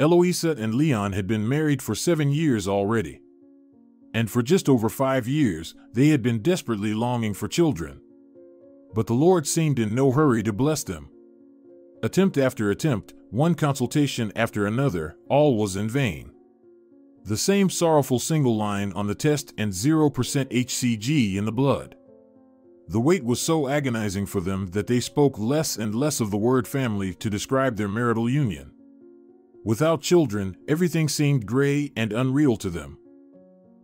Eloisa and Leon had been married for seven years already. And for just over five years, they had been desperately longing for children. But the Lord seemed in no hurry to bless them. Attempt after attempt, one consultation after another, all was in vain. The same sorrowful single line on the test and 0% HCG in the blood. The wait was so agonizing for them that they spoke less and less of the word family to describe their marital union. Without children, everything seemed gray and unreal to them.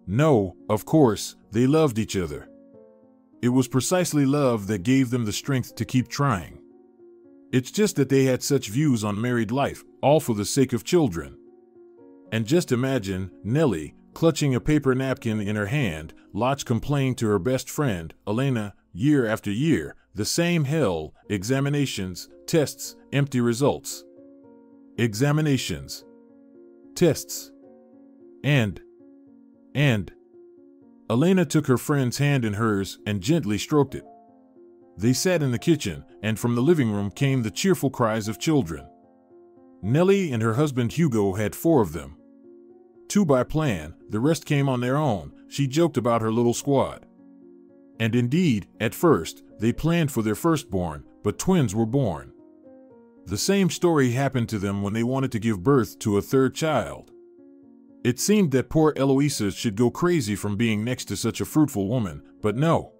No, of course, they loved each other. It was precisely love that gave them the strength to keep trying. It's just that they had such views on married life, all for the sake of children. And just imagine Nellie, clutching a paper napkin in her hand, Lotch complained to her best friend, Elena, year after year, the same hell, examinations, tests, empty results. Examinations, tests, and, and. Elena took her friend's hand in hers and gently stroked it. They sat in the kitchen, and from the living room came the cheerful cries of children. Nellie and her husband Hugo had four of them. Two by plan, the rest came on their own, she joked about her little squad. And indeed, at first, they planned for their firstborn, but twins were born. The same story happened to them when they wanted to give birth to a third child. It seemed that poor Eloisa should go crazy from being next to such a fruitful woman, but no.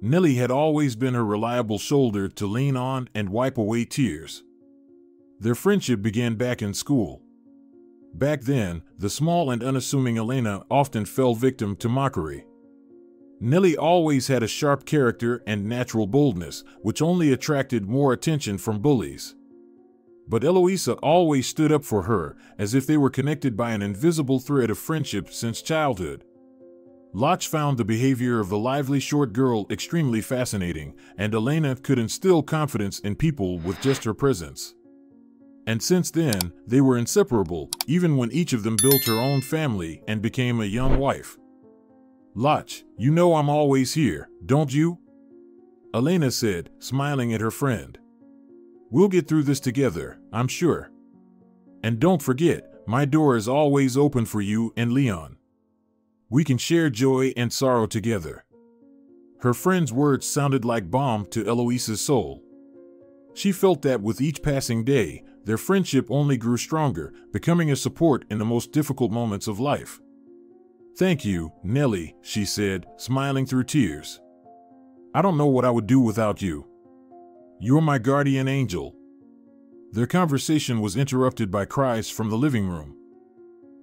Nellie had always been her reliable shoulder to lean on and wipe away tears. Their friendship began back in school. Back then, the small and unassuming Elena often fell victim to mockery. Nellie always had a sharp character and natural boldness, which only attracted more attention from bullies. But Eloisa always stood up for her, as if they were connected by an invisible thread of friendship since childhood. Lotch found the behavior of the lively short girl extremely fascinating, and Elena could instill confidence in people with just her presence. And since then, they were inseparable, even when each of them built her own family and became a young wife. Lotch, you know I'm always here, don't you? Elena said, smiling at her friend. We'll get through this together, I'm sure. And don't forget, my door is always open for you and Leon. We can share joy and sorrow together. Her friend's words sounded like balm to Eloisa's soul. She felt that with each passing day, their friendship only grew stronger, becoming a support in the most difficult moments of life. Thank you, Nellie, she said, smiling through tears. I don't know what I would do without you. You're my guardian angel. Their conversation was interrupted by cries from the living room.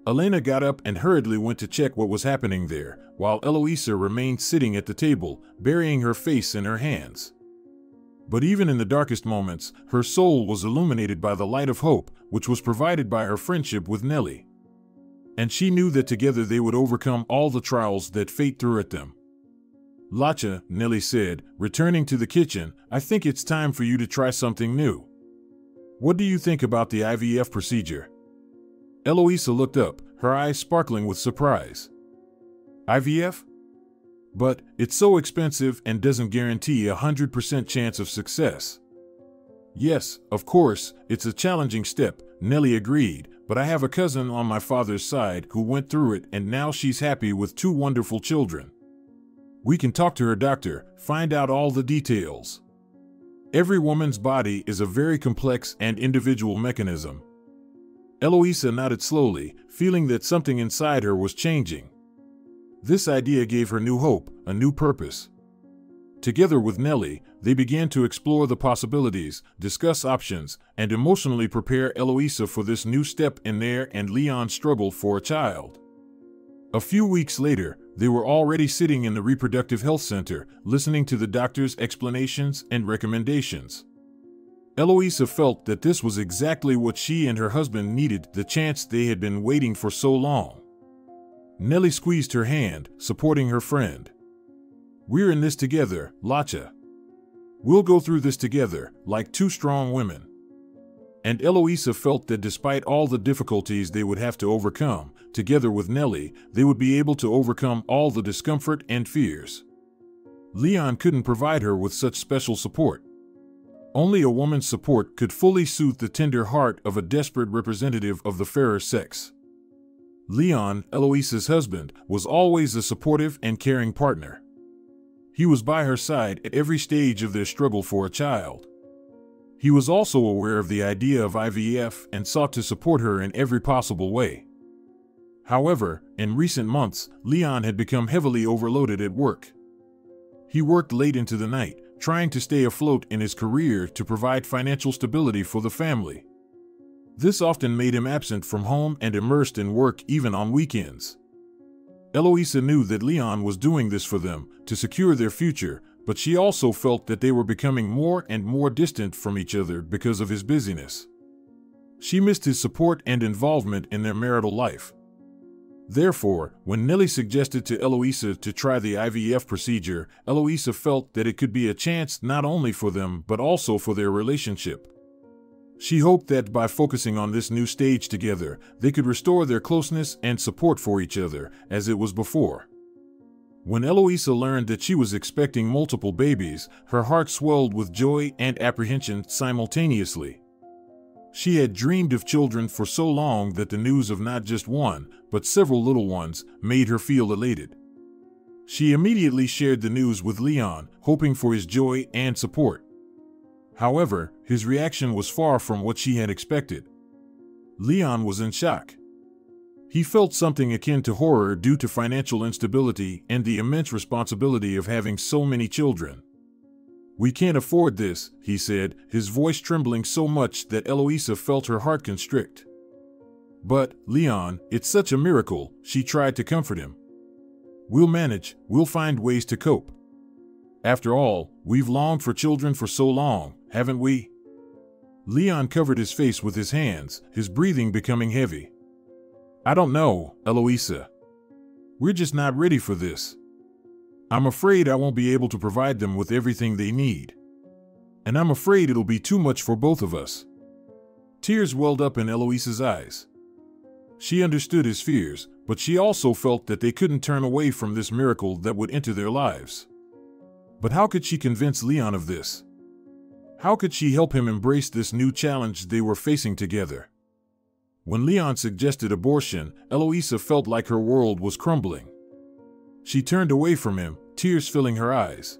Elena got up and hurriedly went to check what was happening there, while Eloisa remained sitting at the table, burying her face in her hands. But even in the darkest moments, her soul was illuminated by the light of hope, which was provided by her friendship with Nellie and she knew that together they would overcome all the trials that fate threw at them. Lacha, Nellie said, returning to the kitchen, I think it's time for you to try something new. What do you think about the IVF procedure? Eloisa looked up, her eyes sparkling with surprise. IVF? But it's so expensive and doesn't guarantee a 100% chance of success. Yes, of course, it's a challenging step, Nellie agreed, but I have a cousin on my father's side who went through it and now she's happy with two wonderful children. We can talk to her doctor, find out all the details. Every woman's body is a very complex and individual mechanism. Eloisa nodded slowly, feeling that something inside her was changing. This idea gave her new hope, a new purpose. Together with Nellie, they began to explore the possibilities, discuss options, and emotionally prepare Eloisa for this new step in their and Leon's struggle for a child. A few weeks later, they were already sitting in the reproductive health center, listening to the doctor's explanations and recommendations. Eloisa felt that this was exactly what she and her husband needed, the chance they had been waiting for so long. Nellie squeezed her hand, supporting her friend. We're in this together, Lacha. We'll go through this together, like two strong women. And Eloisa felt that despite all the difficulties they would have to overcome, together with Nellie, they would be able to overcome all the discomfort and fears. Leon couldn't provide her with such special support. Only a woman's support could fully soothe the tender heart of a desperate representative of the fairer sex. Leon, Eloisa's husband, was always a supportive and caring partner. He was by her side at every stage of their struggle for a child. He was also aware of the idea of IVF and sought to support her in every possible way. However, in recent months, Leon had become heavily overloaded at work. He worked late into the night, trying to stay afloat in his career to provide financial stability for the family. This often made him absent from home and immersed in work even on weekends. Eloisa knew that Leon was doing this for them to secure their future, but she also felt that they were becoming more and more distant from each other because of his busyness. She missed his support and involvement in their marital life. Therefore, when Nellie suggested to Eloisa to try the IVF procedure, Eloisa felt that it could be a chance not only for them but also for their relationship. She hoped that by focusing on this new stage together, they could restore their closeness and support for each other as it was before. When Eloisa learned that she was expecting multiple babies, her heart swelled with joy and apprehension simultaneously. She had dreamed of children for so long that the news of not just one, but several little ones, made her feel elated. She immediately shared the news with Leon, hoping for his joy and support. However, his reaction was far from what she had expected. Leon was in shock. He felt something akin to horror due to financial instability and the immense responsibility of having so many children. We can't afford this, he said, his voice trembling so much that Eloisa felt her heart constrict. But, Leon, it's such a miracle, she tried to comfort him. We'll manage, we'll find ways to cope. After all, we've longed for children for so long, haven't we? Leon covered his face with his hands, his breathing becoming heavy. I don't know, Eloisa. We're just not ready for this. I'm afraid I won't be able to provide them with everything they need. And I'm afraid it'll be too much for both of us. Tears welled up in Eloisa's eyes. She understood his fears, but she also felt that they couldn't turn away from this miracle that would enter their lives. But how could she convince Leon of this? How could she help him embrace this new challenge they were facing together? When Leon suggested abortion, Eloisa felt like her world was crumbling. She turned away from him, tears filling her eyes.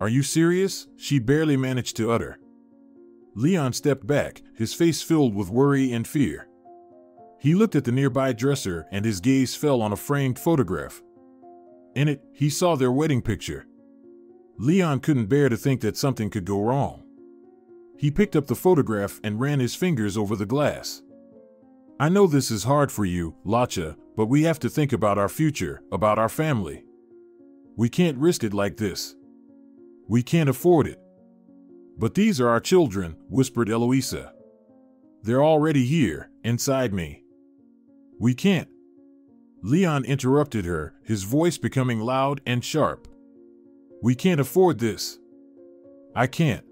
Are you serious? She barely managed to utter. Leon stepped back, his face filled with worry and fear. He looked at the nearby dresser and his gaze fell on a framed photograph. In it, he saw their wedding picture. Leon couldn't bear to think that something could go wrong. He picked up the photograph and ran his fingers over the glass. I know this is hard for you, Lacha, but we have to think about our future, about our family. We can't risk it like this. We can't afford it. But these are our children, whispered Eloisa. They're already here, inside me. We can't. Leon interrupted her, his voice becoming loud and sharp. We can't afford this. I can't.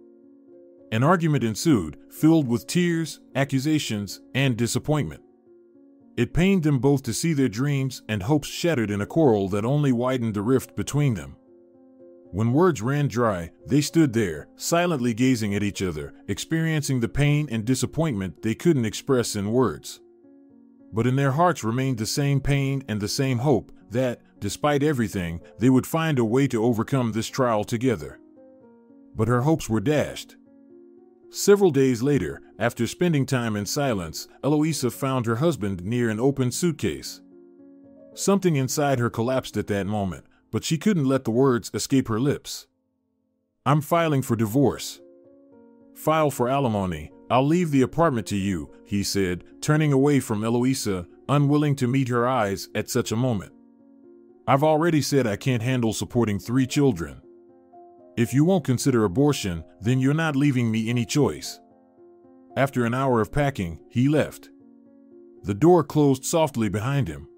An argument ensued, filled with tears, accusations, and disappointment. It pained them both to see their dreams and hopes shattered in a quarrel that only widened the rift between them. When words ran dry, they stood there, silently gazing at each other, experiencing the pain and disappointment they couldn't express in words. But in their hearts remained the same pain and the same hope that, despite everything, they would find a way to overcome this trial together. But her hopes were dashed. Several days later, after spending time in silence, Eloisa found her husband near an open suitcase. Something inside her collapsed at that moment, but she couldn't let the words escape her lips. I'm filing for divorce. File for alimony. I'll leave the apartment to you, he said, turning away from Eloisa, unwilling to meet her eyes at such a moment. I've already said I can't handle supporting three children. If you won't consider abortion, then you're not leaving me any choice. After an hour of packing, he left. The door closed softly behind him.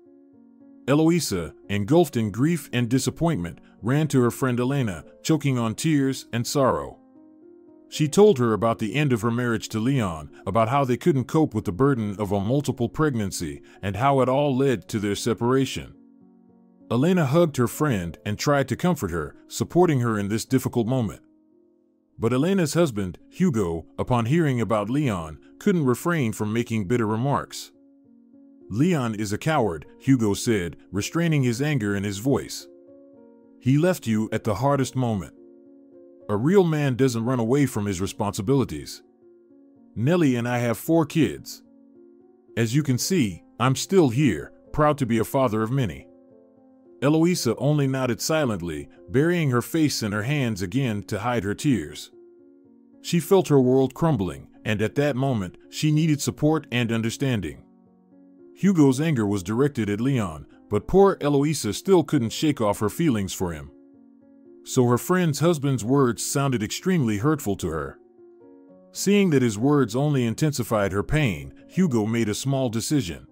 Eloisa, engulfed in grief and disappointment, ran to her friend Elena, choking on tears and sorrow. She told her about the end of her marriage to Leon, about how they couldn't cope with the burden of a multiple pregnancy, and how it all led to their separation. Elena hugged her friend and tried to comfort her, supporting her in this difficult moment. But Elena's husband, Hugo, upon hearing about Leon, couldn't refrain from making bitter remarks. Leon is a coward, Hugo said, restraining his anger in his voice. He left you at the hardest moment. A real man doesn't run away from his responsibilities. Nellie and I have four kids. As you can see, I'm still here, proud to be a father of many. Eloisa only nodded silently, burying her face in her hands again to hide her tears. She felt her world crumbling, and at that moment, she needed support and understanding. Hugo's anger was directed at Leon, but poor Eloisa still couldn't shake off her feelings for him. So her friend's husband's words sounded extremely hurtful to her. Seeing that his words only intensified her pain, Hugo made a small decision.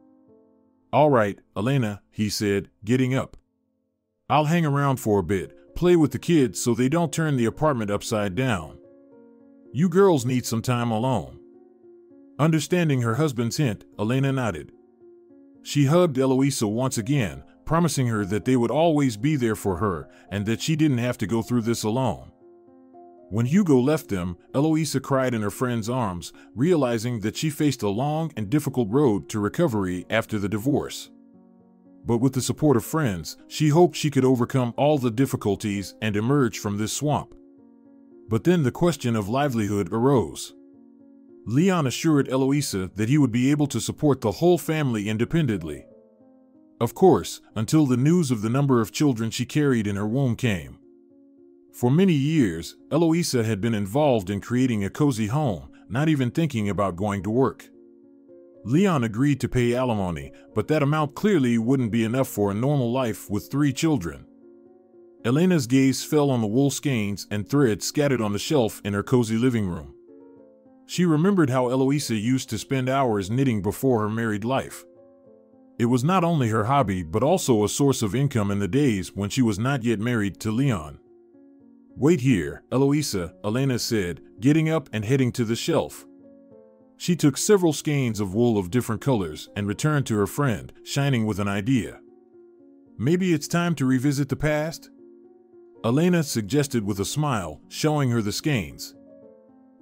All right, Elena, he said, getting up. I'll hang around for a bit, play with the kids so they don't turn the apartment upside down. You girls need some time alone. Understanding her husband's hint, Elena nodded. She hugged Eloisa once again, promising her that they would always be there for her and that she didn't have to go through this alone. When Hugo left them, Eloisa cried in her friend's arms, realizing that she faced a long and difficult road to recovery after the divorce but with the support of friends, she hoped she could overcome all the difficulties and emerge from this swamp. But then the question of livelihood arose. Leon assured Eloisa that he would be able to support the whole family independently. Of course, until the news of the number of children she carried in her womb came. For many years, Eloisa had been involved in creating a cozy home, not even thinking about going to work. Leon agreed to pay alimony, but that amount clearly wouldn't be enough for a normal life with three children. Elena's gaze fell on the wool skeins and thread scattered on the shelf in her cozy living room. She remembered how Eloisa used to spend hours knitting before her married life. It was not only her hobby, but also a source of income in the days when she was not yet married to Leon. Wait here, Eloisa, Elena said, getting up and heading to the shelf. She took several skeins of wool of different colors and returned to her friend, shining with an idea. Maybe it's time to revisit the past? Elena suggested with a smile, showing her the skeins.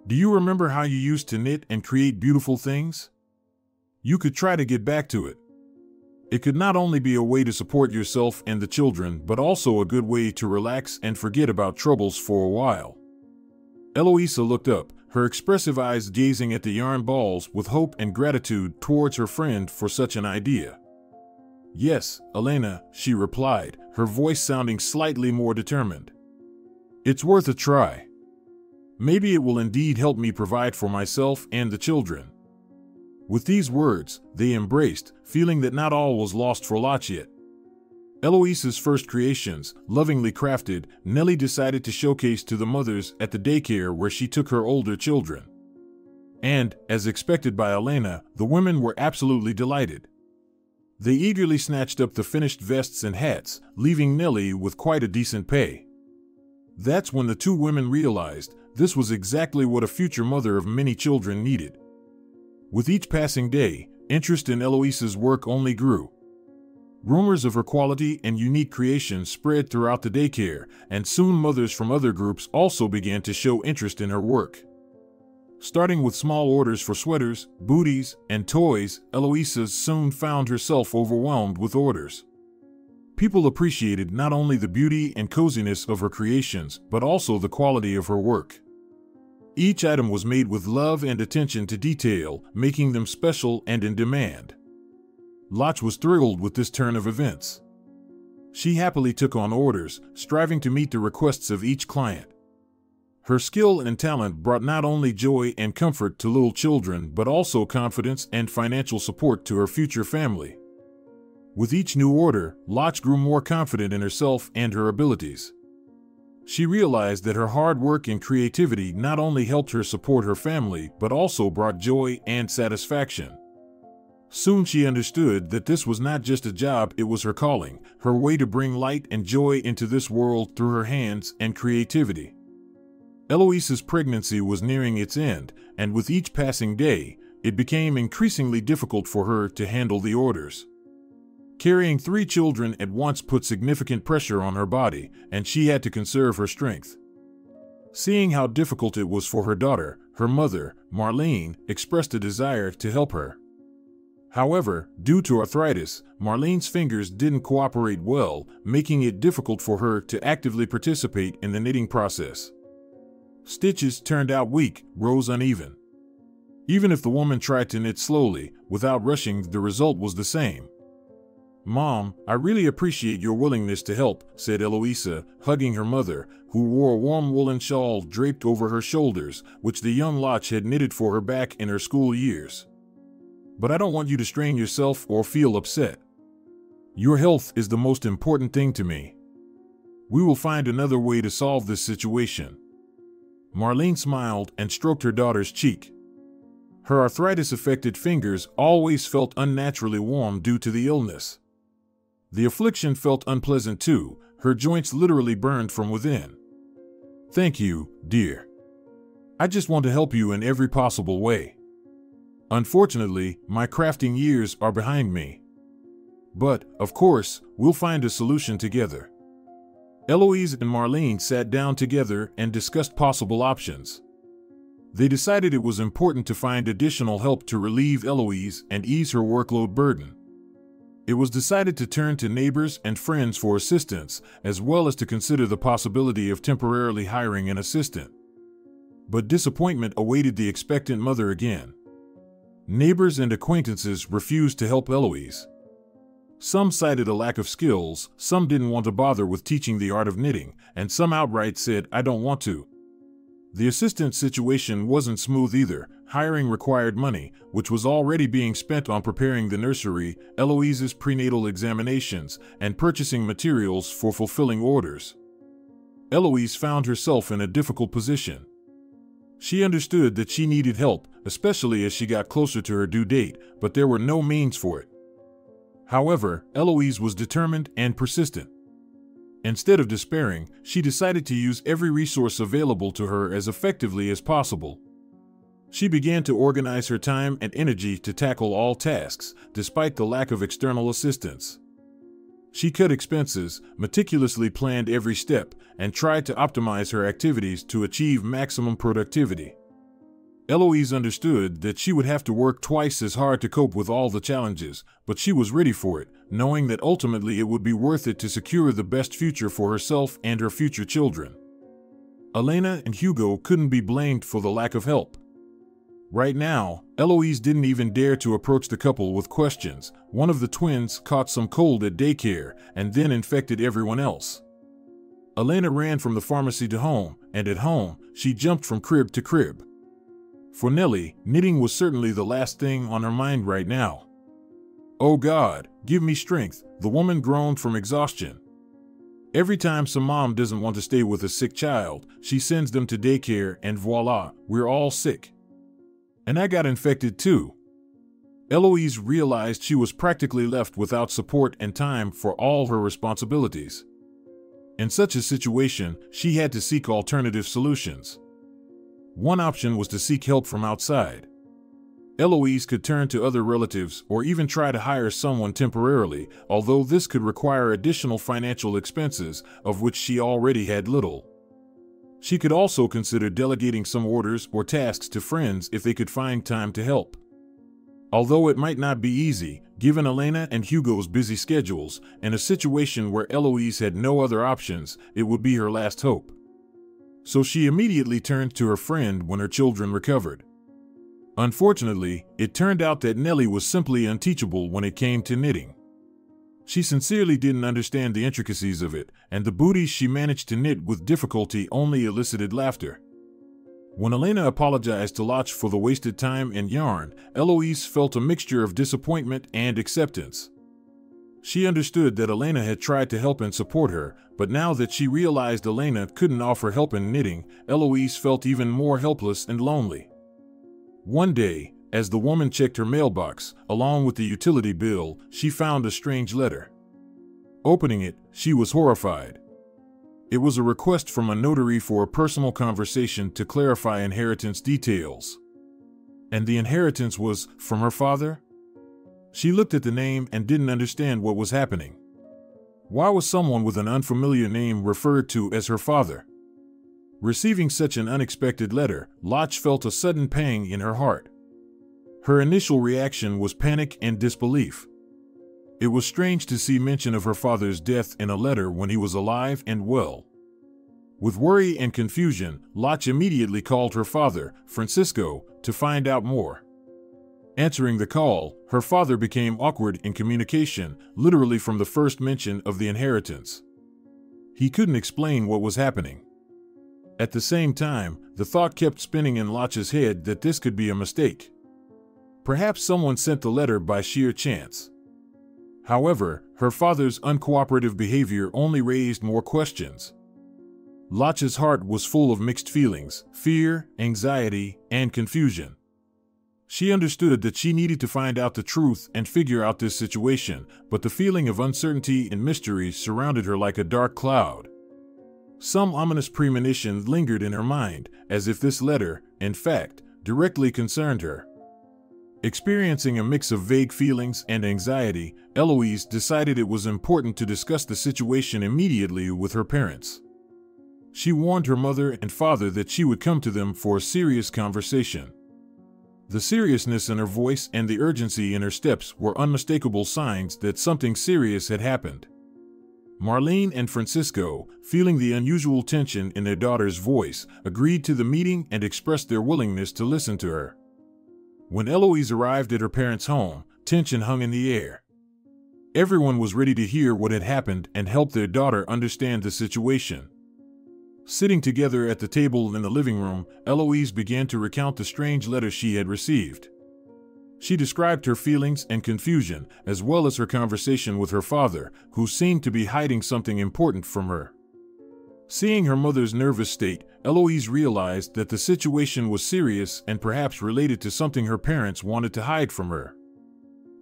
Do you remember how you used to knit and create beautiful things? You could try to get back to it. It could not only be a way to support yourself and the children, but also a good way to relax and forget about troubles for a while. Eloisa looked up, her expressive eyes gazing at the yarn balls with hope and gratitude towards her friend for such an idea. Yes, Elena, she replied, her voice sounding slightly more determined. It's worth a try. Maybe it will indeed help me provide for myself and the children. With these words, they embraced, feeling that not all was lost for Lach yet. Eloise's first creations, lovingly crafted, Nellie decided to showcase to the mothers at the daycare where she took her older children. And, as expected by Elena, the women were absolutely delighted. They eagerly snatched up the finished vests and hats, leaving Nellie with quite a decent pay. That's when the two women realized this was exactly what a future mother of many children needed. With each passing day, interest in Eloise's work only grew. Rumors of her quality and unique creations spread throughout the daycare, and soon mothers from other groups also began to show interest in her work. Starting with small orders for sweaters, booties, and toys, Eloisa soon found herself overwhelmed with orders. People appreciated not only the beauty and coziness of her creations, but also the quality of her work. Each item was made with love and attention to detail, making them special and in demand. Lach was thrilled with this turn of events. She happily took on orders, striving to meet the requests of each client. Her skill and talent brought not only joy and comfort to little children, but also confidence and financial support to her future family. With each new order, Lach grew more confident in herself and her abilities. She realized that her hard work and creativity not only helped her support her family, but also brought joy and satisfaction. Soon she understood that this was not just a job, it was her calling, her way to bring light and joy into this world through her hands and creativity. Eloise's pregnancy was nearing its end, and with each passing day, it became increasingly difficult for her to handle the orders. Carrying three children at once put significant pressure on her body, and she had to conserve her strength. Seeing how difficult it was for her daughter, her mother, Marlene, expressed a desire to help her. However, due to arthritis, Marlene's fingers didn't cooperate well, making it difficult for her to actively participate in the knitting process. Stitches turned out weak, rows uneven. Even if the woman tried to knit slowly, without rushing, the result was the same. Mom, I really appreciate your willingness to help, said Eloisa, hugging her mother, who wore a warm woolen shawl draped over her shoulders, which the young Loch had knitted for her back in her school years. But I don't want you to strain yourself or feel upset. Your health is the most important thing to me. We will find another way to solve this situation. Marlene smiled and stroked her daughter's cheek. Her arthritis affected fingers always felt unnaturally warm due to the illness. The affliction felt unpleasant too, her joints literally burned from within. Thank you, dear. I just want to help you in every possible way. Unfortunately, my crafting years are behind me. But, of course, we'll find a solution together. Eloise and Marlene sat down together and discussed possible options. They decided it was important to find additional help to relieve Eloise and ease her workload burden. It was decided to turn to neighbors and friends for assistance, as well as to consider the possibility of temporarily hiring an assistant. But disappointment awaited the expectant mother again. Neighbors and acquaintances refused to help Eloise. Some cited a lack of skills, some didn't want to bother with teaching the art of knitting, and some outright said, I don't want to. The assistant situation wasn't smooth either. Hiring required money, which was already being spent on preparing the nursery, Eloise's prenatal examinations, and purchasing materials for fulfilling orders. Eloise found herself in a difficult position. She understood that she needed help, especially as she got closer to her due date, but there were no means for it. However, Eloise was determined and persistent. Instead of despairing, she decided to use every resource available to her as effectively as possible. She began to organize her time and energy to tackle all tasks, despite the lack of external assistance. She cut expenses, meticulously planned every step, and tried to optimize her activities to achieve maximum productivity. Eloise understood that she would have to work twice as hard to cope with all the challenges, but she was ready for it, knowing that ultimately it would be worth it to secure the best future for herself and her future children. Elena and Hugo couldn't be blamed for the lack of help. Right now, Eloise didn't even dare to approach the couple with questions. One of the twins caught some cold at daycare and then infected everyone else. Elena ran from the pharmacy to home, and at home, she jumped from crib to crib. For Nellie, knitting was certainly the last thing on her mind right now. Oh God, give me strength, the woman groaned from exhaustion. Every time some mom doesn't want to stay with a sick child, she sends them to daycare and voila, we're all sick. And I got infected too. Eloise realized she was practically left without support and time for all her responsibilities. In such a situation, she had to seek alternative solutions. One option was to seek help from outside. Eloise could turn to other relatives or even try to hire someone temporarily, although this could require additional financial expenses, of which she already had little. She could also consider delegating some orders or tasks to friends if they could find time to help. Although it might not be easy, given Elena and Hugo's busy schedules, and a situation where Eloise had no other options, it would be her last hope so she immediately turned to her friend when her children recovered. Unfortunately, it turned out that Nellie was simply unteachable when it came to knitting. She sincerely didn't understand the intricacies of it, and the booties she managed to knit with difficulty only elicited laughter. When Elena apologized to Loch for the wasted time and yarn, Eloise felt a mixture of disappointment and acceptance. She understood that Elena had tried to help and support her, but now that she realized Elena couldn't offer help in knitting, Eloise felt even more helpless and lonely. One day, as the woman checked her mailbox, along with the utility bill, she found a strange letter. Opening it, she was horrified. It was a request from a notary for a personal conversation to clarify inheritance details. And the inheritance was from her father? She looked at the name and didn't understand what was happening. Why was someone with an unfamiliar name referred to as her father? Receiving such an unexpected letter, Lach felt a sudden pang in her heart. Her initial reaction was panic and disbelief. It was strange to see mention of her father's death in a letter when he was alive and well. With worry and confusion, Lach immediately called her father, Francisco, to find out more. Answering the call, her father became awkward in communication, literally from the first mention of the inheritance. He couldn't explain what was happening. At the same time, the thought kept spinning in Lach's head that this could be a mistake. Perhaps someone sent the letter by sheer chance. However, her father's uncooperative behavior only raised more questions. Lach's heart was full of mixed feelings fear, anxiety, and confusion. She understood that she needed to find out the truth and figure out this situation, but the feeling of uncertainty and mystery surrounded her like a dark cloud. Some ominous premonition lingered in her mind, as if this letter, in fact, directly concerned her. Experiencing a mix of vague feelings and anxiety, Eloise decided it was important to discuss the situation immediately with her parents. She warned her mother and father that she would come to them for a serious conversation. The seriousness in her voice and the urgency in her steps were unmistakable signs that something serious had happened. Marlene and Francisco, feeling the unusual tension in their daughter's voice, agreed to the meeting and expressed their willingness to listen to her. When Eloise arrived at her parents' home, tension hung in the air. Everyone was ready to hear what had happened and help their daughter understand the situation. Sitting together at the table in the living room, Eloise began to recount the strange letter she had received. She described her feelings and confusion, as well as her conversation with her father, who seemed to be hiding something important from her. Seeing her mother's nervous state, Eloise realized that the situation was serious and perhaps related to something her parents wanted to hide from her.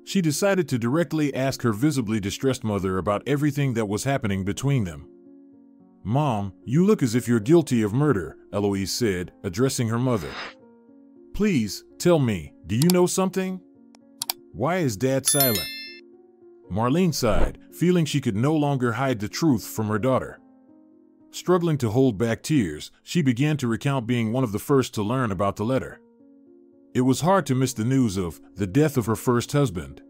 She decided to directly ask her visibly distressed mother about everything that was happening between them. Mom, you look as if you're guilty of murder, Eloise said, addressing her mother. Please, tell me, do you know something? Why is Dad silent? Marlene sighed, feeling she could no longer hide the truth from her daughter. Struggling to hold back tears, she began to recount being one of the first to learn about the letter. It was hard to miss the news of the death of her first husband.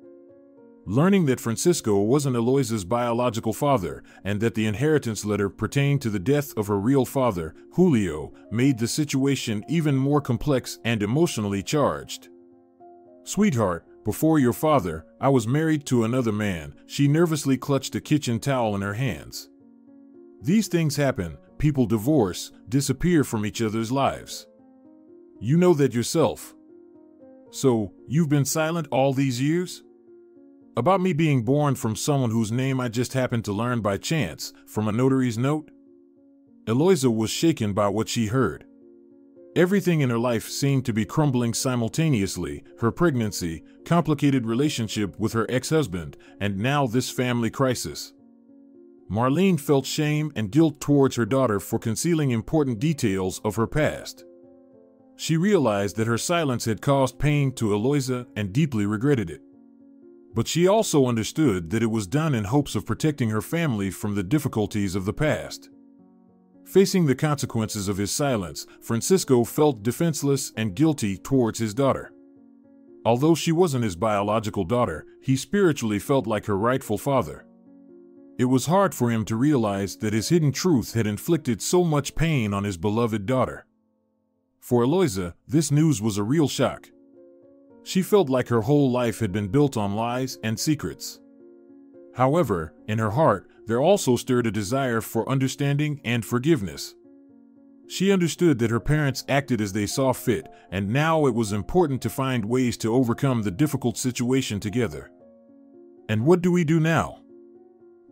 Learning that Francisco wasn't Eloisa's biological father and that the inheritance letter pertained to the death of her real father, Julio, made the situation even more complex and emotionally charged. Sweetheart, before your father, I was married to another man, she nervously clutched a kitchen towel in her hands. These things happen, people divorce, disappear from each other's lives. You know that yourself. So, you've been silent all these years? About me being born from someone whose name I just happened to learn by chance, from a notary's note? Eloisa was shaken by what she heard. Everything in her life seemed to be crumbling simultaneously her pregnancy, complicated relationship with her ex husband, and now this family crisis. Marlene felt shame and guilt towards her daughter for concealing important details of her past. She realized that her silence had caused pain to Eloisa and deeply regretted it. But she also understood that it was done in hopes of protecting her family from the difficulties of the past. Facing the consequences of his silence, Francisco felt defenseless and guilty towards his daughter. Although she wasn't his biological daughter, he spiritually felt like her rightful father. It was hard for him to realize that his hidden truth had inflicted so much pain on his beloved daughter. For Eloisa, this news was a real shock. She felt like her whole life had been built on lies and secrets. However, in her heart, there also stirred a desire for understanding and forgiveness. She understood that her parents acted as they saw fit, and now it was important to find ways to overcome the difficult situation together. And what do we do now?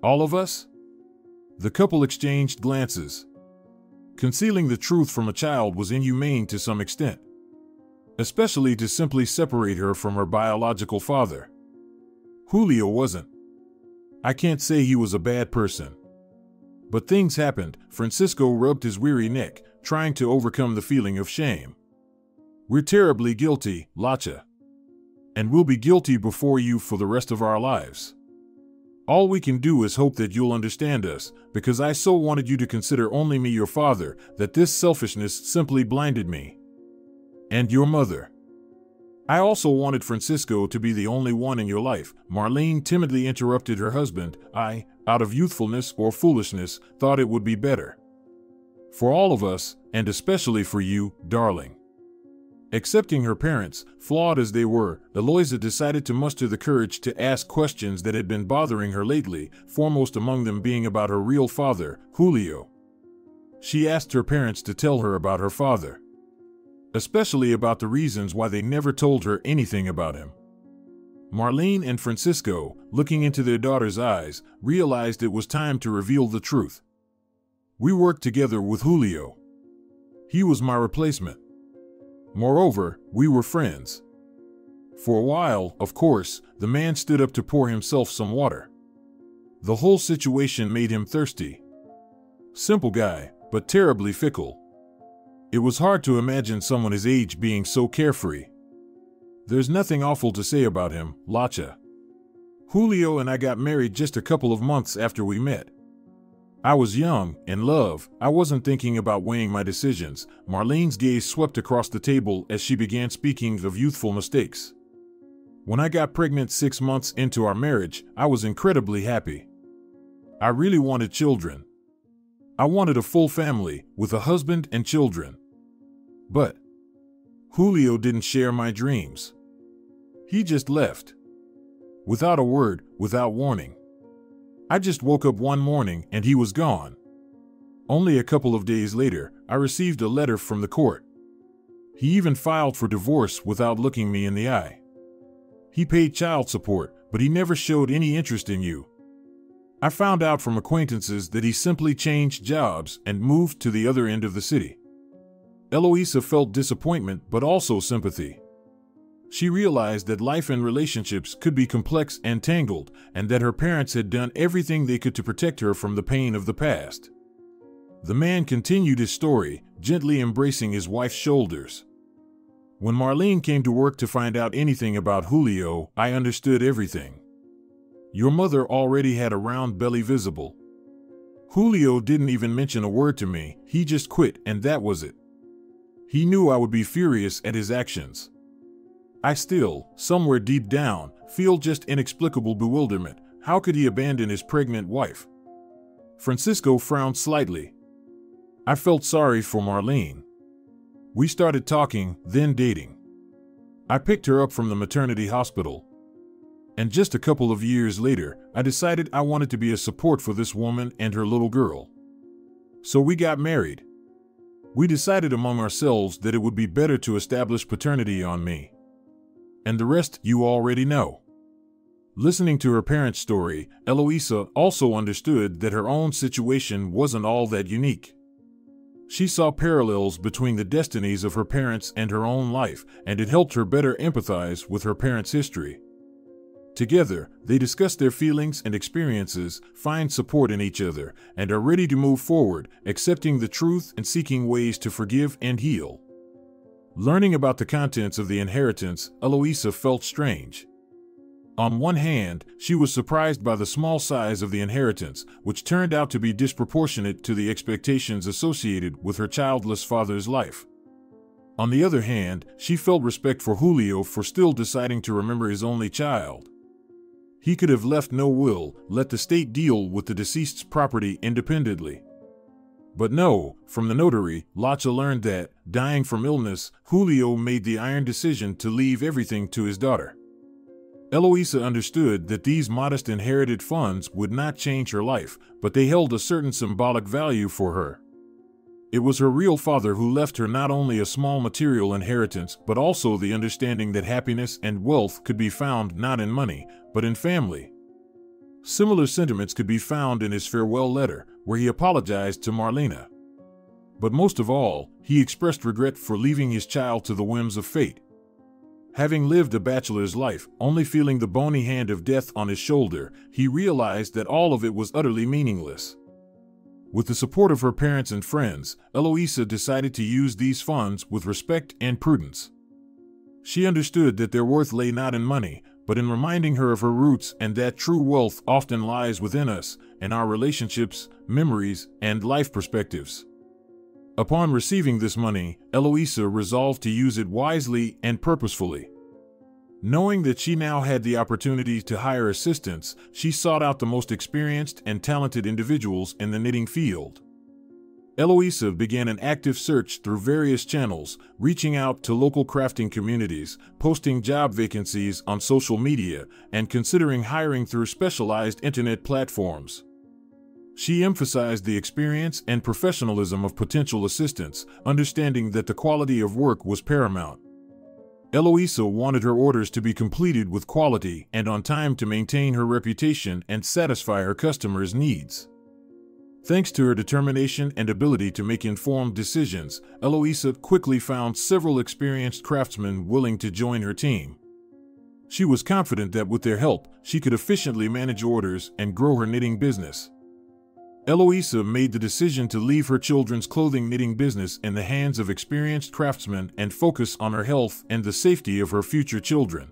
All of us? The couple exchanged glances. Concealing the truth from a child was inhumane to some extent, especially to simply separate her from her biological father. Julio wasn't. I can't say he was a bad person. But things happened. Francisco rubbed his weary neck, trying to overcome the feeling of shame. We're terribly guilty, Lacha. And we'll be guilty before you for the rest of our lives. All we can do is hope that you'll understand us, because I so wanted you to consider only me your father that this selfishness simply blinded me. And your mother. I also wanted Francisco to be the only one in your life. Marlene timidly interrupted her husband. I, out of youthfulness or foolishness, thought it would be better. For all of us, and especially for you, darling. Accepting her parents, flawed as they were, Eloisa decided to muster the courage to ask questions that had been bothering her lately, foremost among them being about her real father, Julio. She asked her parents to tell her about her father, especially about the reasons why they never told her anything about him. Marlene and Francisco, looking into their daughter's eyes, realized it was time to reveal the truth. We worked together with Julio. He was my replacement. Moreover, we were friends. For a while, of course, the man stood up to pour himself some water. The whole situation made him thirsty. Simple guy, but terribly fickle. It was hard to imagine someone his age being so carefree. There's nothing awful to say about him, Lacha. Julio and I got married just a couple of months after we met. I was young, in love, I wasn't thinking about weighing my decisions. Marlene's gaze swept across the table as she began speaking of youthful mistakes. When I got pregnant six months into our marriage, I was incredibly happy. I really wanted children. I wanted a full family, with a husband and children. But Julio didn't share my dreams. He just left. Without a word, without warning. I just woke up one morning and he was gone. Only a couple of days later, I received a letter from the court. He even filed for divorce without looking me in the eye. He paid child support, but he never showed any interest in you. I found out from acquaintances that he simply changed jobs and moved to the other end of the city. Eloisa felt disappointment but also sympathy. She realized that life and relationships could be complex and tangled, and that her parents had done everything they could to protect her from the pain of the past. The man continued his story, gently embracing his wife's shoulders. When Marlene came to work to find out anything about Julio, I understood everything. Your mother already had a round belly visible. Julio didn't even mention a word to me, he just quit, and that was it. He knew I would be furious at his actions. I still, somewhere deep down, feel just inexplicable bewilderment. How could he abandon his pregnant wife? Francisco frowned slightly. I felt sorry for Marlene. We started talking, then dating. I picked her up from the maternity hospital. And just a couple of years later, I decided I wanted to be a support for this woman and her little girl. So we got married. We decided among ourselves that it would be better to establish paternity on me and the rest you already know. Listening to her parents' story, Eloisa also understood that her own situation wasn't all that unique. She saw parallels between the destinies of her parents and her own life, and it helped her better empathize with her parents' history. Together, they discuss their feelings and experiences, find support in each other, and are ready to move forward, accepting the truth and seeking ways to forgive and heal. Learning about the contents of the inheritance, Eloisa felt strange. On one hand, she was surprised by the small size of the inheritance, which turned out to be disproportionate to the expectations associated with her childless father's life. On the other hand, she felt respect for Julio for still deciding to remember his only child. He could have left no will, let the state deal with the deceased's property independently. But no, from the notary, Lacha learned that, dying from illness, Julio made the iron decision to leave everything to his daughter. Eloisa understood that these modest inherited funds would not change her life, but they held a certain symbolic value for her. It was her real father who left her not only a small material inheritance, but also the understanding that happiness and wealth could be found not in money, but in family. Similar sentiments could be found in his farewell letter, where he apologized to Marlena. But most of all, he expressed regret for leaving his child to the whims of fate. Having lived a bachelor's life, only feeling the bony hand of death on his shoulder, he realized that all of it was utterly meaningless. With the support of her parents and friends, Eloisa decided to use these funds with respect and prudence. She understood that their worth lay not in money, but in reminding her of her roots and that true wealth often lies within us and our relationships, memories, and life perspectives. Upon receiving this money, Eloisa resolved to use it wisely and purposefully. Knowing that she now had the opportunity to hire assistants, she sought out the most experienced and talented individuals in the knitting field. Eloisa began an active search through various channels, reaching out to local crafting communities, posting job vacancies on social media, and considering hiring through specialized internet platforms. She emphasized the experience and professionalism of potential assistants, understanding that the quality of work was paramount. Eloisa wanted her orders to be completed with quality and on time to maintain her reputation and satisfy her customers' needs. Thanks to her determination and ability to make informed decisions, Eloisa quickly found several experienced craftsmen willing to join her team. She was confident that with their help, she could efficiently manage orders and grow her knitting business. Eloisa made the decision to leave her children's clothing knitting business in the hands of experienced craftsmen and focus on her health and the safety of her future children.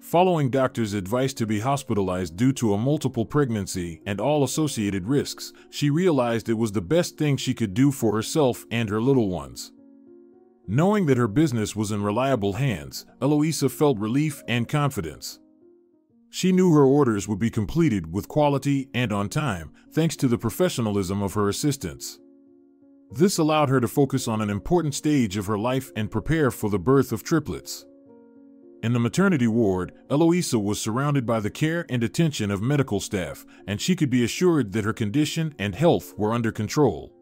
Following doctors' advice to be hospitalized due to a multiple pregnancy and all associated risks, she realized it was the best thing she could do for herself and her little ones. Knowing that her business was in reliable hands, Eloisa felt relief and confidence. She knew her orders would be completed with quality and on time, thanks to the professionalism of her assistants. This allowed her to focus on an important stage of her life and prepare for the birth of triplets. In the maternity ward, Eloisa was surrounded by the care and attention of medical staff, and she could be assured that her condition and health were under control.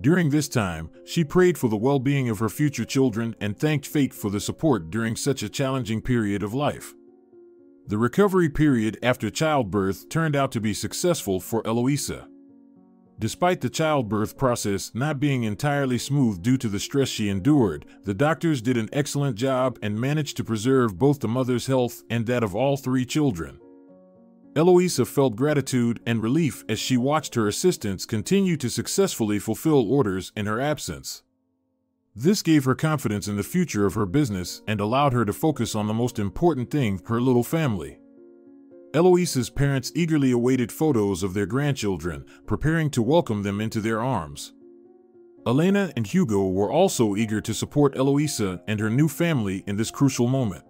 During this time, she prayed for the well being of her future children and thanked fate for the support during such a challenging period of life. The recovery period after childbirth turned out to be successful for Eloisa. Despite the childbirth process not being entirely smooth due to the stress she endured, the doctors did an excellent job and managed to preserve both the mother's health and that of all three children. Eloisa felt gratitude and relief as she watched her assistants continue to successfully fulfill orders in her absence. This gave her confidence in the future of her business and allowed her to focus on the most important thing her little family. Eloisa's parents eagerly awaited photos of their grandchildren, preparing to welcome them into their arms. Elena and Hugo were also eager to support Eloisa and her new family in this crucial moment.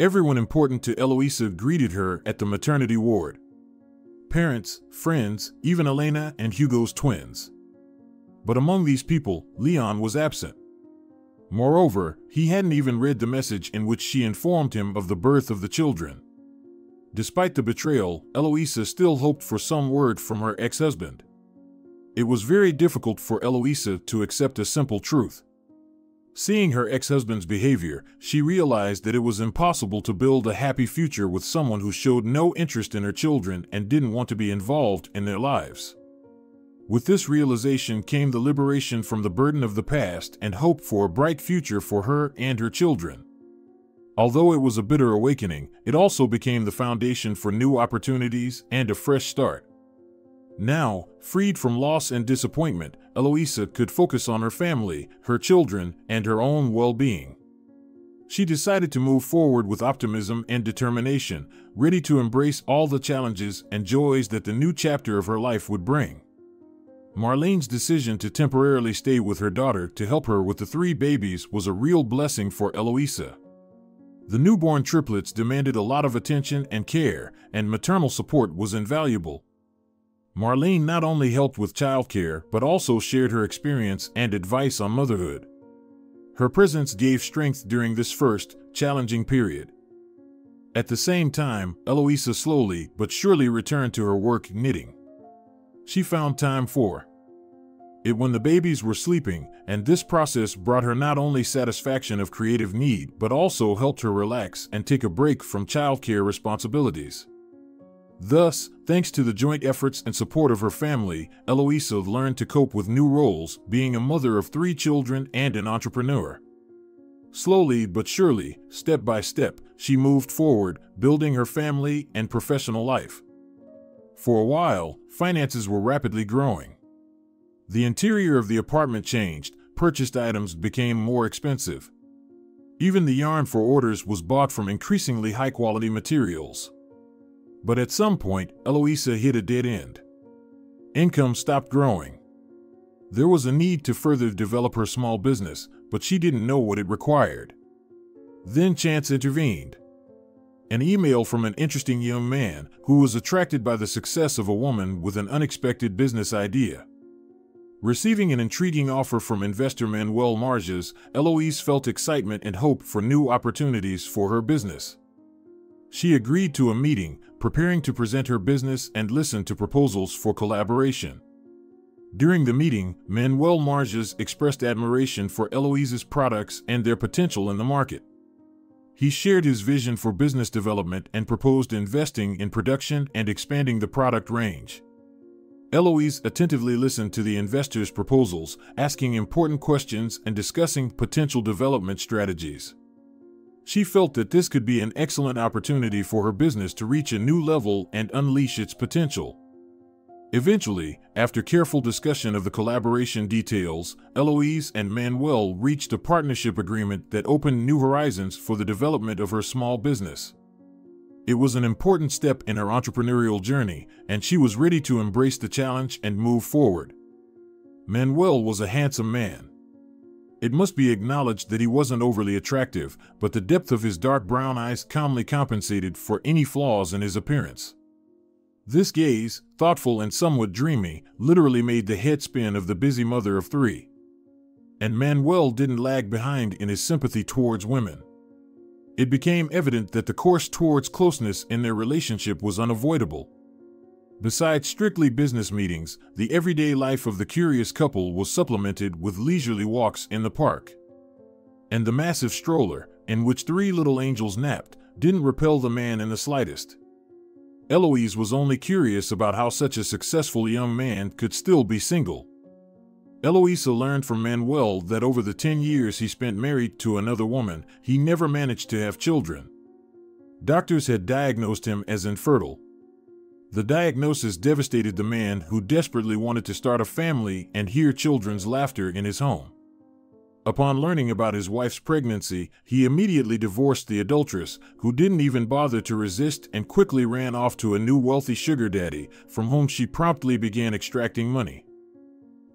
Everyone important to Eloisa greeted her at the maternity ward. Parents, friends, even Elena and Hugo's twins. But among these people, Leon was absent. Moreover, he hadn't even read the message in which she informed him of the birth of the children. Despite the betrayal, Eloisa still hoped for some word from her ex husband. It was very difficult for Eloisa to accept a simple truth. Seeing her ex husband's behavior, she realized that it was impossible to build a happy future with someone who showed no interest in her children and didn't want to be involved in their lives. With this realization came the liberation from the burden of the past and hope for a bright future for her and her children. Although it was a bitter awakening, it also became the foundation for new opportunities and a fresh start. Now, freed from loss and disappointment, Eloisa could focus on her family, her children, and her own well being. She decided to move forward with optimism and determination, ready to embrace all the challenges and joys that the new chapter of her life would bring. Marlene's decision to temporarily stay with her daughter to help her with the three babies was a real blessing for Eloisa. The newborn triplets demanded a lot of attention and care, and maternal support was invaluable. Marlene not only helped with childcare, but also shared her experience and advice on motherhood. Her presence gave strength during this first, challenging period. At the same time, Eloisa slowly but surely returned to her work knitting. She found time for it when the babies were sleeping, and this process brought her not only satisfaction of creative need, but also helped her relax and take a break from childcare responsibilities. Thus, thanks to the joint efforts and support of her family, Eloisa learned to cope with new roles, being a mother of three children and an entrepreneur. Slowly but surely, step by step, she moved forward, building her family and professional life. For a while, finances were rapidly growing. The interior of the apartment changed, purchased items became more expensive. Even the yarn for orders was bought from increasingly high quality materials. But at some point, Eloisa hit a dead end. Income stopped growing. There was a need to further develop her small business, but she didn't know what it required. Then chance intervened. An email from an interesting young man who was attracted by the success of a woman with an unexpected business idea. Receiving an intriguing offer from investor Manuel Marges, Eloise felt excitement and hope for new opportunities for her business. She agreed to a meeting, preparing to present her business and listen to proposals for collaboration. During the meeting, Manuel Marges expressed admiration for Eloise's products and their potential in the market. He shared his vision for business development and proposed investing in production and expanding the product range. Eloise attentively listened to the investor's proposals, asking important questions and discussing potential development strategies. She felt that this could be an excellent opportunity for her business to reach a new level and unleash its potential. Eventually, after careful discussion of the collaboration details, Eloise and Manuel reached a partnership agreement that opened new horizons for the development of her small business. It was an important step in her entrepreneurial journey, and she was ready to embrace the challenge and move forward. Manuel was a handsome man. It must be acknowledged that he wasn't overly attractive, but the depth of his dark brown eyes calmly compensated for any flaws in his appearance. This gaze, thoughtful and somewhat dreamy, literally made the head spin of the busy mother of three. And Manuel didn't lag behind in his sympathy towards women it became evident that the course towards closeness in their relationship was unavoidable. Besides strictly business meetings, the everyday life of the curious couple was supplemented with leisurely walks in the park. And the massive stroller, in which three little angels napped, didn't repel the man in the slightest. Eloise was only curious about how such a successful young man could still be single. Eloisa learned from Manuel that over the 10 years he spent married to another woman, he never managed to have children. Doctors had diagnosed him as infertile. The diagnosis devastated the man who desperately wanted to start a family and hear children's laughter in his home. Upon learning about his wife's pregnancy, he immediately divorced the adulteress, who didn't even bother to resist and quickly ran off to a new wealthy sugar daddy, from whom she promptly began extracting money.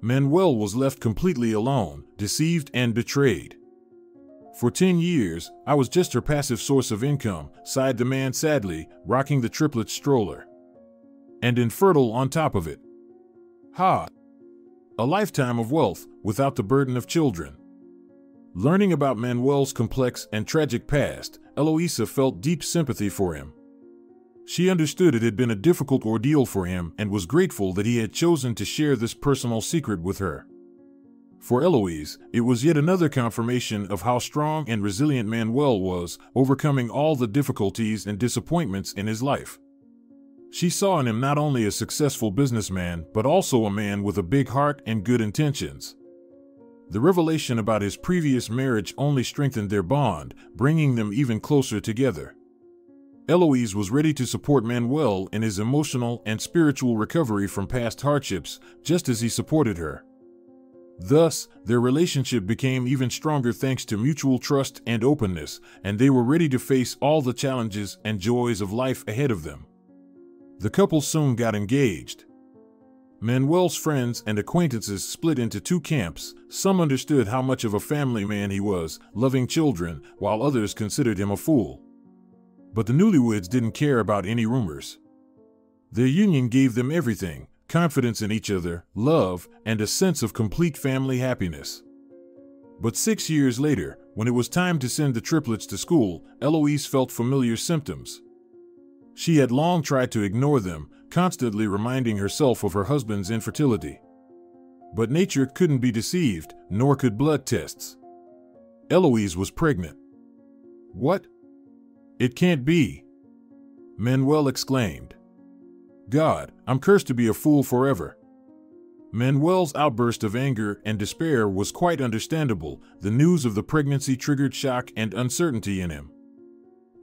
Manuel was left completely alone, deceived, and betrayed. For 10 years, I was just her passive source of income, sighed the man sadly, rocking the triplet stroller. And infertile on top of it. Ha! A lifetime of wealth without the burden of children. Learning about Manuel's complex and tragic past, Eloisa felt deep sympathy for him. She understood it had been a difficult ordeal for him and was grateful that he had chosen to share this personal secret with her. For Eloise, it was yet another confirmation of how strong and resilient Manuel was, overcoming all the difficulties and disappointments in his life. She saw in him not only a successful businessman, but also a man with a big heart and good intentions. The revelation about his previous marriage only strengthened their bond, bringing them even closer together. Eloise was ready to support Manuel in his emotional and spiritual recovery from past hardships, just as he supported her. Thus, their relationship became even stronger thanks to mutual trust and openness, and they were ready to face all the challenges and joys of life ahead of them. The couple soon got engaged. Manuel's friends and acquaintances split into two camps. Some understood how much of a family man he was, loving children, while others considered him a fool. But the newlyweds didn't care about any rumors. Their union gave them everything confidence in each other, love, and a sense of complete family happiness. But six years later, when it was time to send the triplets to school, Eloise felt familiar symptoms. She had long tried to ignore them, constantly reminding herself of her husband's infertility. But nature couldn't be deceived, nor could blood tests. Eloise was pregnant. What? It can't be. Manuel exclaimed. God, I'm cursed to be a fool forever. Manuel's outburst of anger and despair was quite understandable. The news of the pregnancy triggered shock and uncertainty in him.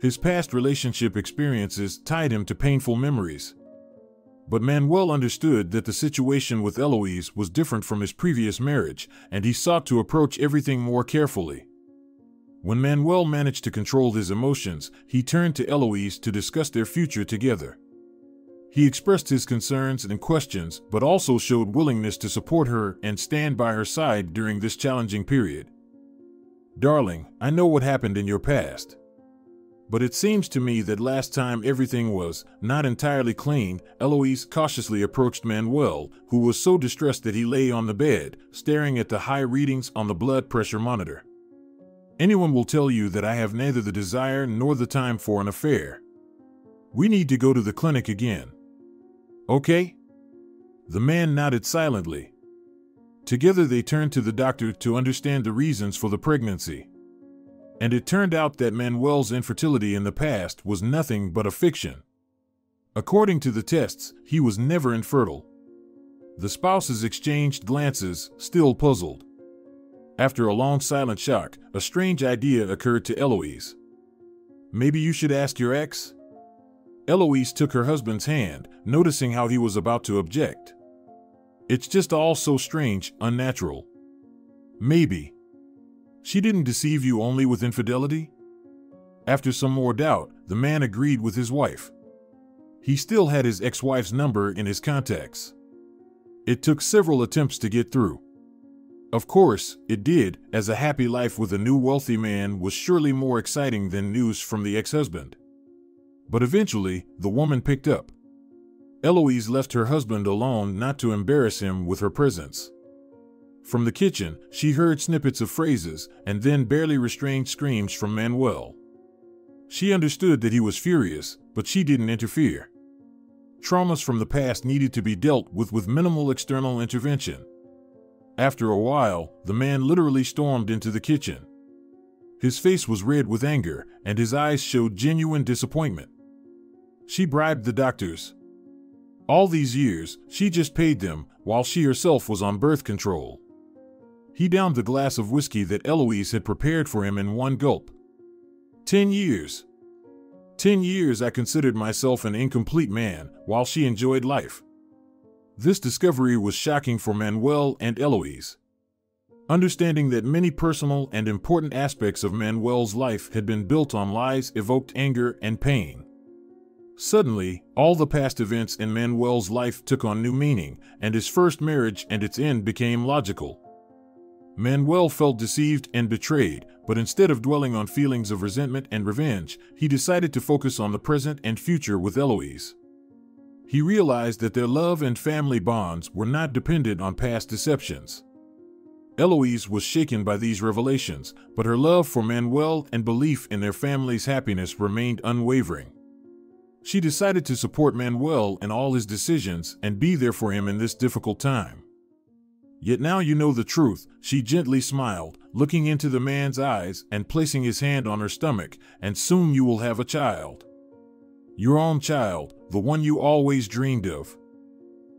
His past relationship experiences tied him to painful memories. But Manuel understood that the situation with Eloise was different from his previous marriage, and he sought to approach everything more carefully. When Manuel managed to control his emotions, he turned to Eloise to discuss their future together. He expressed his concerns and questions, but also showed willingness to support her and stand by her side during this challenging period. Darling, I know what happened in your past. But it seems to me that last time everything was not entirely clean. Eloise cautiously approached Manuel, who was so distressed that he lay on the bed, staring at the high readings on the blood pressure monitor. Anyone will tell you that I have neither the desire nor the time for an affair. We need to go to the clinic again. Okay? The man nodded silently. Together they turned to the doctor to understand the reasons for the pregnancy and it turned out that Manuel's infertility in the past was nothing but a fiction. According to the tests, he was never infertile. The spouses exchanged glances, still puzzled. After a long silent shock, a strange idea occurred to Eloise. Maybe you should ask your ex? Eloise took her husband's hand, noticing how he was about to object. It's just all so strange, unnatural. Maybe. She didn't deceive you only with infidelity? After some more doubt, the man agreed with his wife. He still had his ex wife's number in his contacts. It took several attempts to get through. Of course, it did, as a happy life with a new wealthy man was surely more exciting than news from the ex husband. But eventually, the woman picked up. Eloise left her husband alone not to embarrass him with her presence. From the kitchen, she heard snippets of phrases and then barely restrained screams from Manuel. She understood that he was furious, but she didn't interfere. Traumas from the past needed to be dealt with with minimal external intervention. After a while, the man literally stormed into the kitchen. His face was red with anger, and his eyes showed genuine disappointment. She bribed the doctors. All these years, she just paid them, while she herself was on birth control. He downed the glass of whiskey that Eloise had prepared for him in one gulp. Ten years. Ten years I considered myself an incomplete man, while she enjoyed life. This discovery was shocking for Manuel and Eloise. Understanding that many personal and important aspects of Manuel's life had been built on lies evoked anger and pain. Suddenly, all the past events in Manuel's life took on new meaning, and his first marriage and its end became logical. Manuel felt deceived and betrayed, but instead of dwelling on feelings of resentment and revenge, he decided to focus on the present and future with Eloise. He realized that their love and family bonds were not dependent on past deceptions. Eloise was shaken by these revelations, but her love for Manuel and belief in their family's happiness remained unwavering. She decided to support Manuel in all his decisions and be there for him in this difficult time. Yet now you know the truth, she gently smiled, looking into the man's eyes and placing his hand on her stomach, and soon you will have a child. Your own child, the one you always dreamed of.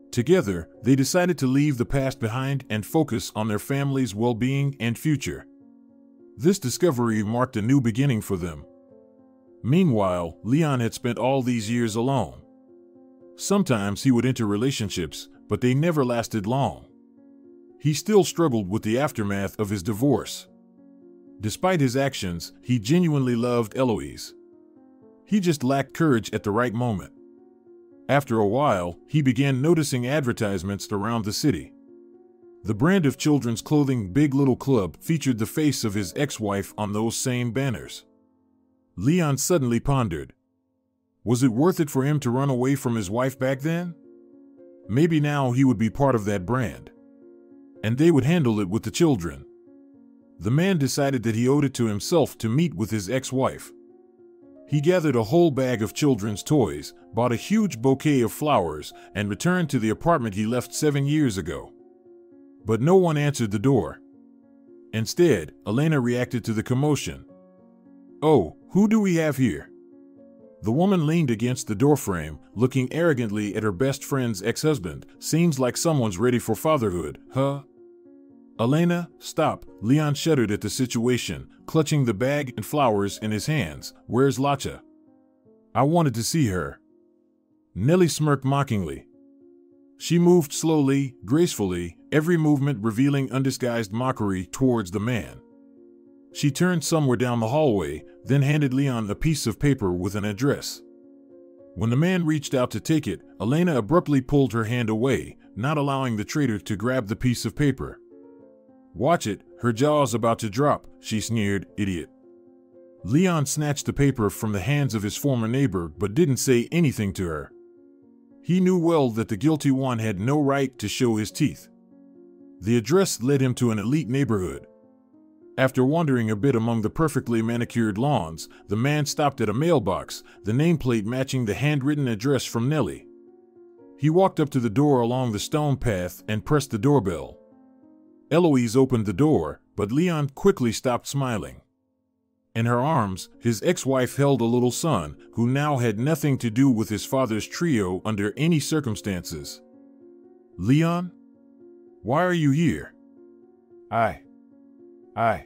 Together, they decided to leave the past behind and focus on their family's well being and future. This discovery marked a new beginning for them. Meanwhile, Leon had spent all these years alone. Sometimes he would enter relationships, but they never lasted long. He still struggled with the aftermath of his divorce. Despite his actions, he genuinely loved Eloise. He just lacked courage at the right moment. After a while, he began noticing advertisements around the city. The brand of children's clothing Big Little Club featured the face of his ex wife on those same banners. Leon suddenly pondered Was it worth it for him to run away from his wife back then? Maybe now he would be part of that brand and they would handle it with the children. The man decided that he owed it to himself to meet with his ex wife. He gathered a whole bag of children's toys, bought a huge bouquet of flowers, and returned to the apartment he left seven years ago. But no one answered the door. Instead, Elena reacted to the commotion. Oh, who do we have here? The woman leaned against the doorframe, looking arrogantly at her best friend's ex husband. Seems like someone's ready for fatherhood, huh? Elena, stop. Leon shuddered at the situation, clutching the bag and flowers in his hands. Where's Lacha? I wanted to see her. Nellie smirked mockingly. She moved slowly, gracefully, every movement revealing undisguised mockery towards the man. She turned somewhere down the hallway, then handed Leon a piece of paper with an address. When the man reached out to take it, Elena abruptly pulled her hand away, not allowing the traitor to grab the piece of paper. Watch it, her jaw's about to drop, she sneered, idiot. Leon snatched the paper from the hands of his former neighbor but didn't say anything to her. He knew well that the guilty one had no right to show his teeth. The address led him to an elite neighborhood. After wandering a bit among the perfectly manicured lawns, the man stopped at a mailbox, the nameplate matching the handwritten address from Nellie. He walked up to the door along the stone path and pressed the doorbell. Eloise opened the door, but Leon quickly stopped smiling. In her arms, his ex wife held a little son, who now had nothing to do with his father's trio under any circumstances. Leon? Why are you here? I. I.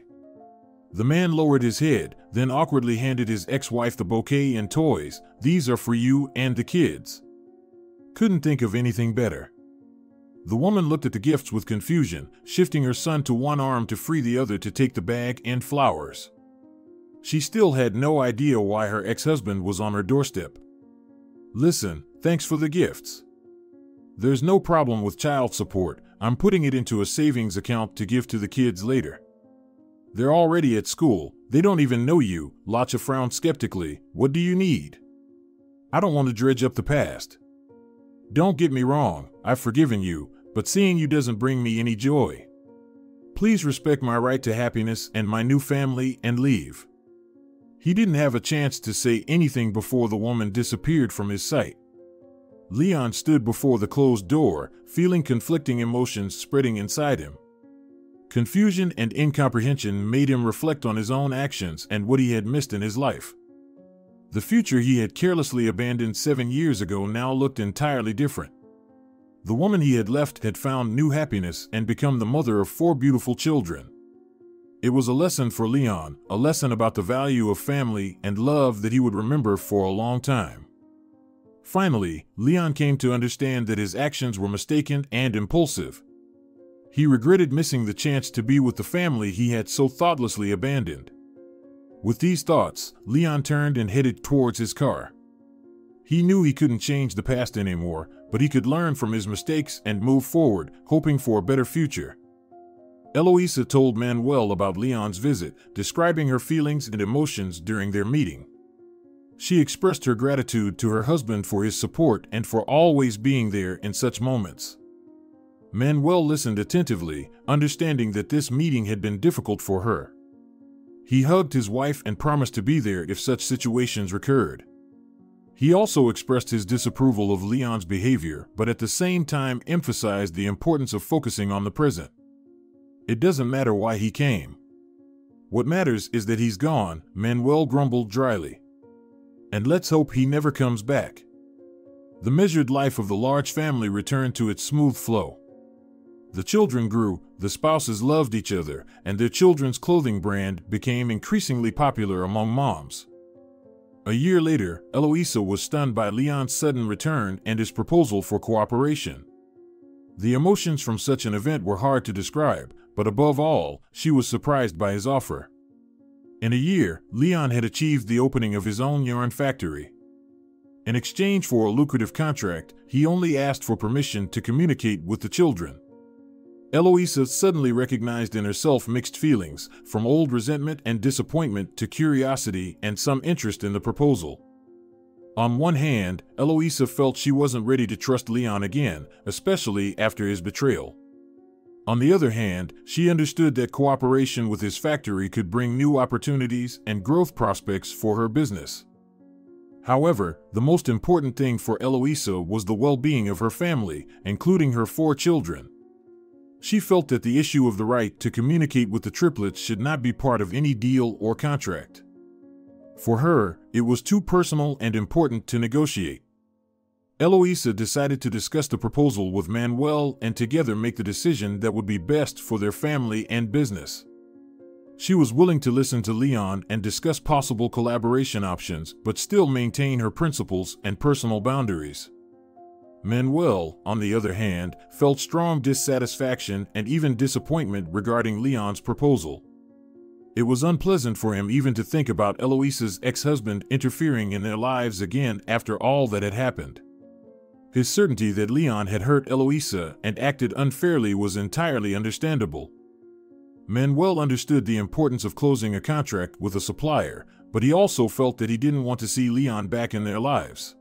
The man lowered his head, then awkwardly handed his ex wife the bouquet and toys. These are for you and the kids. Couldn't think of anything better. The woman looked at the gifts with confusion, shifting her son to one arm to free the other to take the bag and flowers. She still had no idea why her ex husband was on her doorstep. Listen, thanks for the gifts. There's no problem with child support. I'm putting it into a savings account to give to the kids later. They're already at school. They don't even know you. Lacha frowned skeptically. What do you need? I don't want to dredge up the past. Don't get me wrong, I've forgiven you, but seeing you doesn't bring me any joy. Please respect my right to happiness and my new family and leave. He didn't have a chance to say anything before the woman disappeared from his sight. Leon stood before the closed door, feeling conflicting emotions spreading inside him. Confusion and incomprehension made him reflect on his own actions and what he had missed in his life. The future he had carelessly abandoned seven years ago now looked entirely different. The woman he had left had found new happiness and become the mother of four beautiful children. It was a lesson for Leon, a lesson about the value of family and love that he would remember for a long time. Finally, Leon came to understand that his actions were mistaken and impulsive. He regretted missing the chance to be with the family he had so thoughtlessly abandoned. With these thoughts, Leon turned and headed towards his car. He knew he couldn't change the past anymore, but he could learn from his mistakes and move forward, hoping for a better future. Eloisa told Manuel about Leon's visit, describing her feelings and emotions during their meeting. She expressed her gratitude to her husband for his support and for always being there in such moments. Manuel listened attentively, understanding that this meeting had been difficult for her. He hugged his wife and promised to be there if such situations recurred. He also expressed his disapproval of Leon's behavior, but at the same time emphasized the importance of focusing on the present. It doesn't matter why he came. What matters is that he's gone, Manuel grumbled dryly. And let's hope he never comes back. The measured life of the large family returned to its smooth flow. The children grew, the spouses loved each other, and their children's clothing brand became increasingly popular among moms. A year later, Eloisa was stunned by Leon's sudden return and his proposal for cooperation. The emotions from such an event were hard to describe, but above all, she was surprised by his offer. In a year, Leon had achieved the opening of his own yarn factory. In exchange for a lucrative contract, he only asked for permission to communicate with the children. Eloisa suddenly recognized in herself mixed feelings, from old resentment and disappointment to curiosity and some interest in the proposal. On one hand, Eloisa felt she wasn't ready to trust Leon again, especially after his betrayal. On the other hand, she understood that cooperation with his factory could bring new opportunities and growth prospects for her business. However, the most important thing for Eloisa was the well being of her family, including her four children. She felt that the issue of the right to communicate with the triplets should not be part of any deal or contract. For her, it was too personal and important to negotiate. Eloisa decided to discuss the proposal with Manuel and together make the decision that would be best for their family and business. She was willing to listen to Leon and discuss possible collaboration options, but still maintain her principles and personal boundaries. Manuel, on the other hand, felt strong dissatisfaction and even disappointment regarding Leon's proposal. It was unpleasant for him even to think about Eloisa's ex husband interfering in their lives again after all that had happened. His certainty that Leon had hurt Eloisa and acted unfairly was entirely understandable. Manuel understood the importance of closing a contract with a supplier, but he also felt that he didn't want to see Leon back in their lives.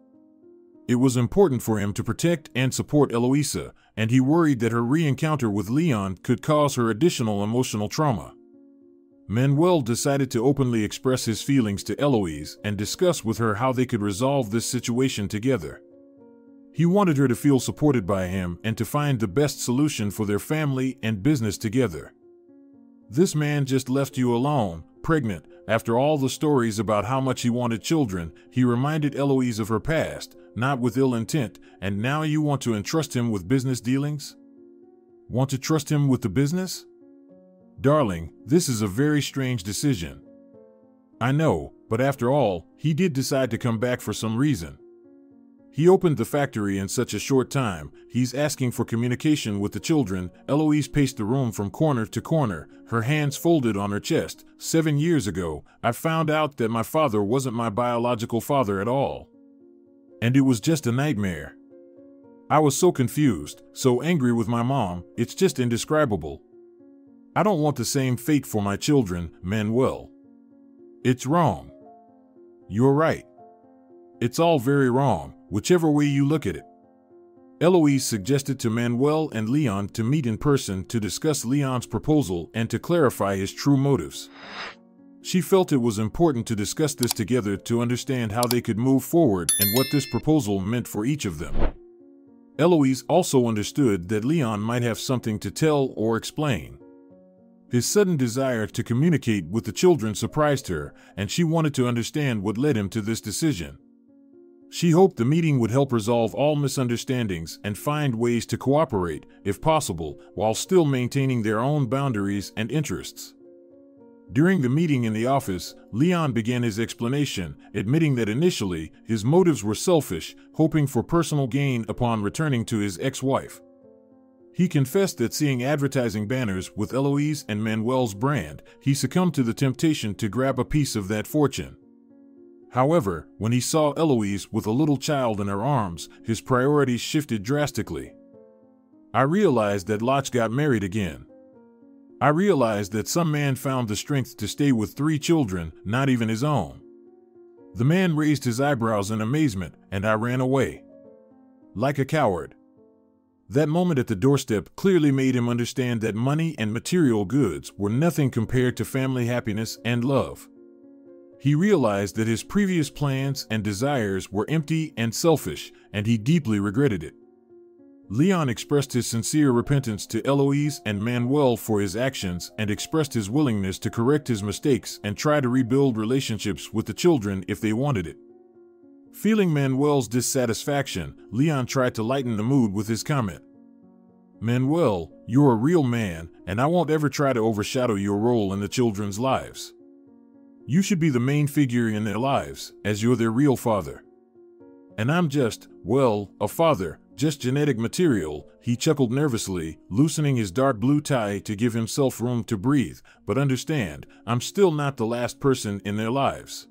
It was important for him to protect and support Eloisa, and he worried that her re-encounter with Leon could cause her additional emotional trauma. Manuel decided to openly express his feelings to Eloise and discuss with her how they could resolve this situation together. He wanted her to feel supported by him and to find the best solution for their family and business together. This man just left you alone, pregnant, after all the stories about how much he wanted children, he reminded Eloise of her past, not with ill intent, and now you want to entrust him with business dealings? Want to trust him with the business? Darling, this is a very strange decision. I know, but after all, he did decide to come back for some reason. He opened the factory in such a short time, he's asking for communication with the children. Eloise paced the room from corner to corner, her hands folded on her chest. Seven years ago, I found out that my father wasn't my biological father at all. And it was just a nightmare. I was so confused, so angry with my mom, it's just indescribable. I don't want the same fate for my children, Manuel. It's wrong. You're right. It's all very wrong, whichever way you look at it. Eloise suggested to Manuel and Leon to meet in person to discuss Leon's proposal and to clarify his true motives. She felt it was important to discuss this together to understand how they could move forward and what this proposal meant for each of them. Eloise also understood that Leon might have something to tell or explain. His sudden desire to communicate with the children surprised her, and she wanted to understand what led him to this decision. She hoped the meeting would help resolve all misunderstandings and find ways to cooperate, if possible, while still maintaining their own boundaries and interests. During the meeting in the office, Leon began his explanation, admitting that initially his motives were selfish, hoping for personal gain upon returning to his ex wife. He confessed that seeing advertising banners with Eloise and Manuel's brand, he succumbed to the temptation to grab a piece of that fortune. However, when he saw Eloise with a little child in her arms, his priorities shifted drastically. I realized that Lotch got married again. I realized that some man found the strength to stay with three children, not even his own. The man raised his eyebrows in amazement, and I ran away. Like a coward. That moment at the doorstep clearly made him understand that money and material goods were nothing compared to family happiness and love. He realized that his previous plans and desires were empty and selfish, and he deeply regretted it. Leon expressed his sincere repentance to Eloise and Manuel for his actions and expressed his willingness to correct his mistakes and try to rebuild relationships with the children if they wanted it. Feeling Manuel's dissatisfaction, Leon tried to lighten the mood with his comment. Manuel, you're a real man, and I won't ever try to overshadow your role in the children's lives. You should be the main figure in their lives, as you're their real father. And I'm just, well, a father, just genetic material, he chuckled nervously, loosening his dark blue tie to give himself room to breathe. But understand, I'm still not the last person in their lives.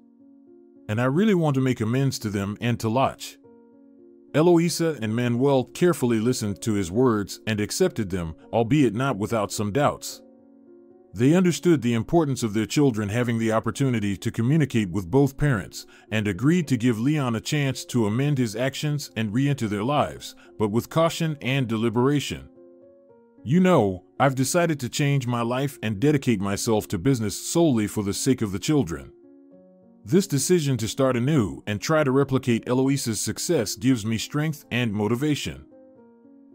And I really want to make amends to them and to Lotch. Eloisa and Manuel carefully listened to his words and accepted them, albeit not without some doubts. They understood the importance of their children having the opportunity to communicate with both parents and agreed to give Leon a chance to amend his actions and re enter their lives, but with caution and deliberation. You know, I've decided to change my life and dedicate myself to business solely for the sake of the children. This decision to start anew and try to replicate Eloise's success gives me strength and motivation.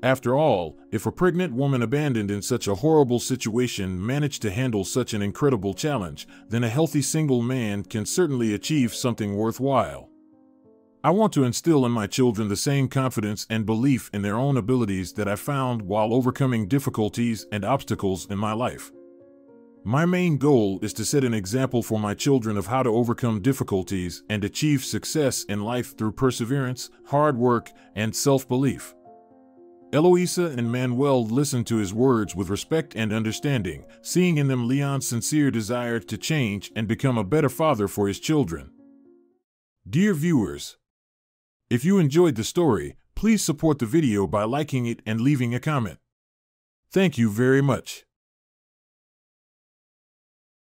After all, if a pregnant woman abandoned in such a horrible situation managed to handle such an incredible challenge, then a healthy single man can certainly achieve something worthwhile. I want to instill in my children the same confidence and belief in their own abilities that I found while overcoming difficulties and obstacles in my life. My main goal is to set an example for my children of how to overcome difficulties and achieve success in life through perseverance, hard work, and self belief. Eloisa and Manuel listened to his words with respect and understanding, seeing in them Leon's sincere desire to change and become a better father for his children. Dear viewers, if you enjoyed the story, please support the video by liking it and leaving a comment. Thank you very much.